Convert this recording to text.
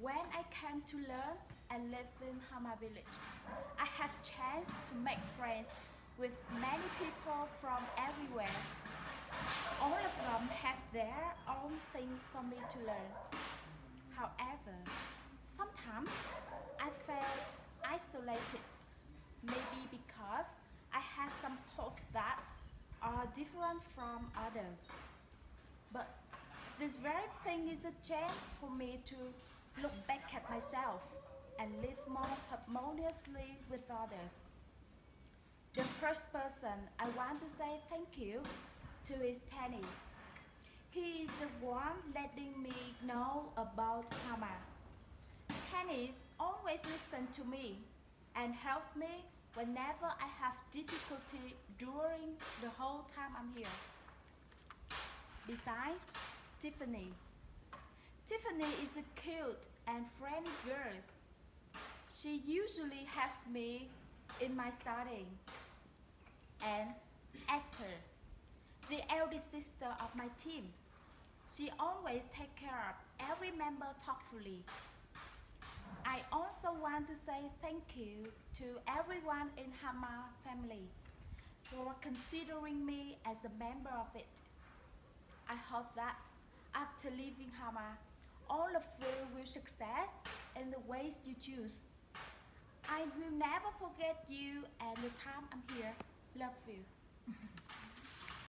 When I came to learn and live in Hama village, I have chance to make friends with many people from everywhere. All of them have their own things for me to learn. However, sometimes I felt isolated, maybe because I had some thoughts that are different from others. But this very thing is a chance for me to look back at myself and live more harmoniously with others. The first person I want to say thank you to is Tanny. He is the one letting me know about Hama. Tanny always listens to me and helps me whenever I have difficulty during the whole time I'm here. Besides, Tiffany. Tiffany is a cute and friendly girl. She usually helps me in my studying. And Esther, the eldest sister of my team. She always takes care of every member thoughtfully. I also want to say thank you to everyone in Hama family for considering me as a member of it. I hope that after leaving Hama, all of you will success in the ways you choose. I will never forget you and the time I'm here. Love you.